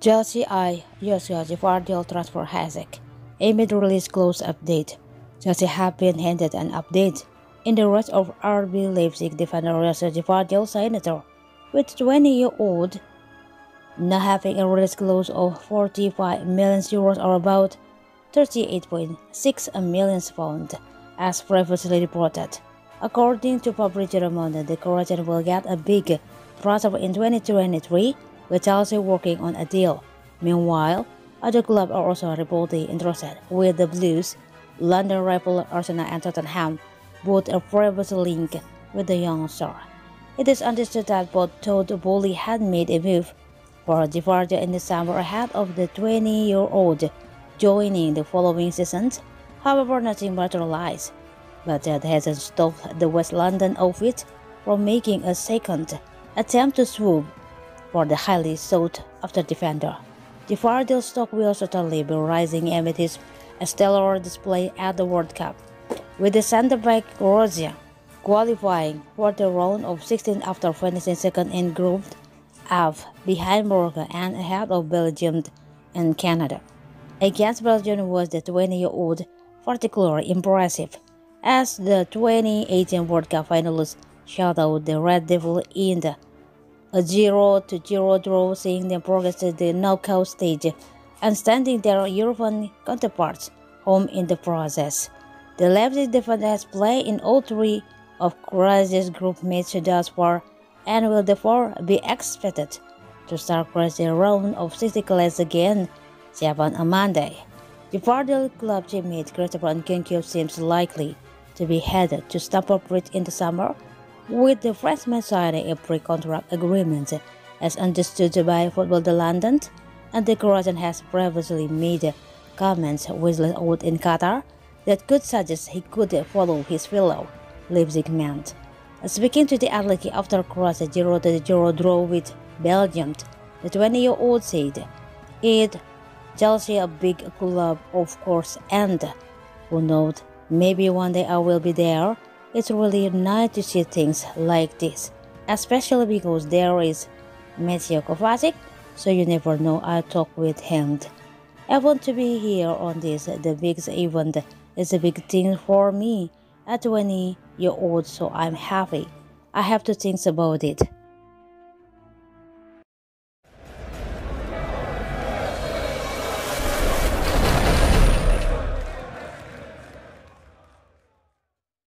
Chelsea I Josko Gvardiol transfer Hasek. A mid-release close update. Chelsea have been handed an update in the rest of RB Leipzig defender Josko Gvardiol senator, with 20-year-old now having a release clause of 45 million euros or about 38.6 million pounds, as previously reported. According to Fabrizio Romano, the Croatian will get a big transfer in 2023 with Chelsea working on a deal. Meanwhile, other clubs are also reportedly interested, with the Blues, London rival Arsenal and Tottenham both a previously link with the young star. It is understood that both Todd Boehly had made a move for Gvardiol in the summer ahead of the 20-year-old joining the following season. However, nothing materialized, but that hasn't stopped the West London outfit from making a second attempt to swoop for the highly sought-after defender. The Gvardiol stock will certainly be rising amid his stellar display at the World Cup, with the centre-back Croatia qualifying for the round of 16 after finishing second in Group F behind Morocco and ahead of Belgium and Canada. Against Belgium was the 20-year-old particularly impressive, as the 2018 World Cup finalists out the Red Devil in the a 0 to 0 draw, seeing them progress to the knockout stage and standing their European counterparts home in the process. The Leipzig defenders play in all three of Croatia's group mates thus far and will therefore be expected to start Croatia's round of 60 class again, Japan on Monday. The Gvardiol club teammate Christopher Nkunku seems likely to be headed to Stamford Bridge in the summer with the Frenchman signing a pre-contract agreement as understood by Football de London, and the Croatian has previously made comments whistling out in Qatar that could suggest he could follow his fellow Leipzig man. Speaking to the Athletic after Croatia 0-0 draw with Belgium, the 20-year-old said, It Chelsea a big club of course and who knows maybe one day I will be there it's really nice to see things like this, especially because there is Mateo Kovacic, so you never know I'll talk with him. I want to be here on this, the biggest event is a big thing for me at 20 year old, so I'm happy. I have to think about it.